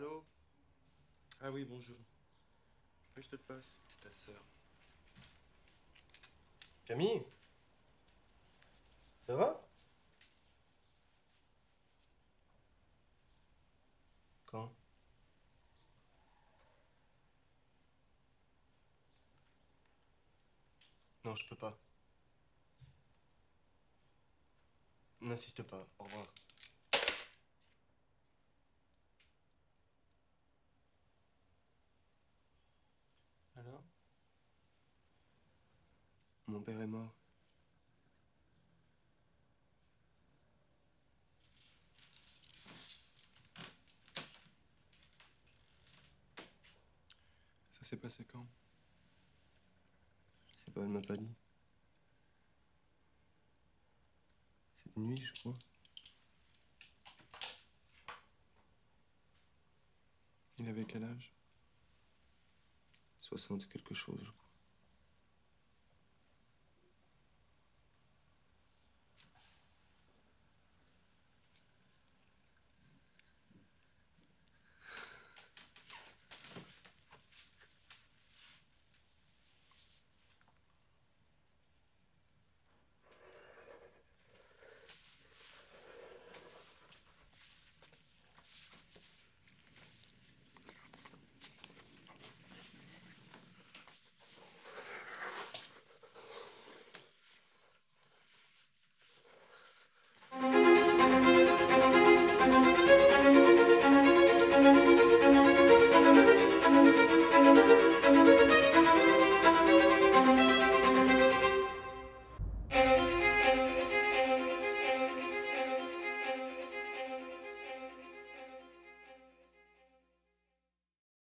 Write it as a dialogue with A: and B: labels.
A: Allô? Ah oui, bonjour. Je te passe. C'est ta sœur.
B: Camille? Ça va? Quand? Non, je peux pas. N'insiste pas. Au revoir. Mon père est mort.
A: Ça s'est passé quand?
B: Sais pas, elle m'a pas dit. Cette nuit, je crois.
A: Il avait quel âge?
B: 60 quelque chose, je crois.